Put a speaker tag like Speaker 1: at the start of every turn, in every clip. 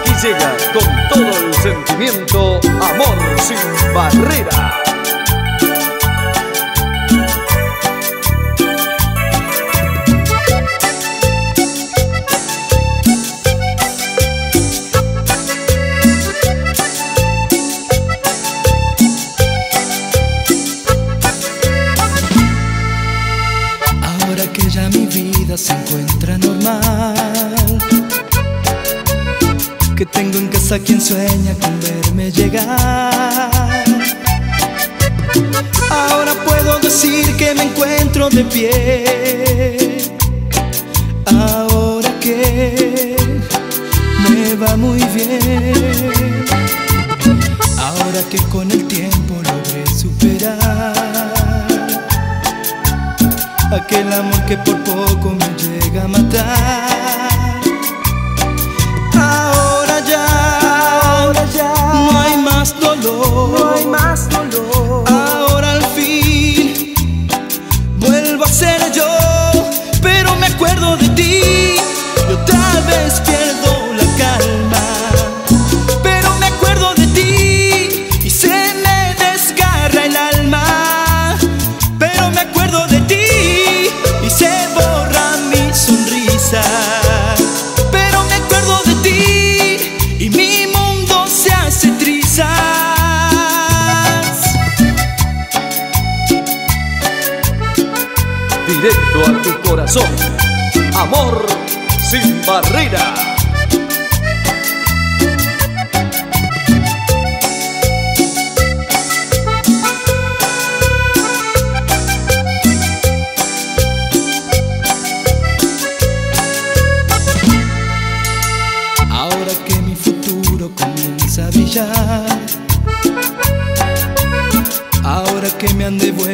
Speaker 1: Aquí llega con todo el sentimiento Amor sin barrera.
Speaker 2: Ahora que ya mi vida se encuentra normal Que tengo en casa quien sueña con verme llegar. Ahora puedo decir que me encuentro de pie. Ahora que me va muy bien. Ahora que con el tiempo logré superar aquel amor que por poco me llega a matar.
Speaker 1: Directo a tu corazón. Amor sin barrera.
Speaker 2: Ahora que mi futuro comienza a brillar Ahora que me han devuelto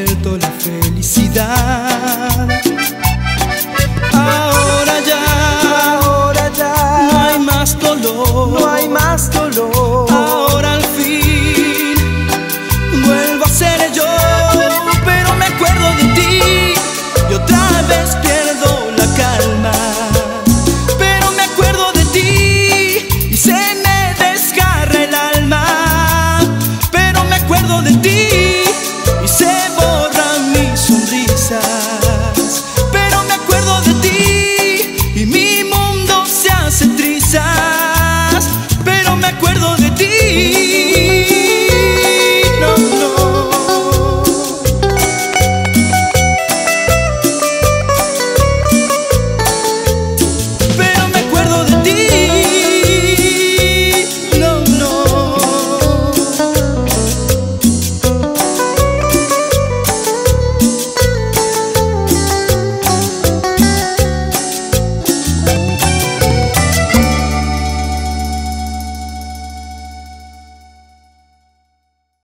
Speaker 2: e é bom.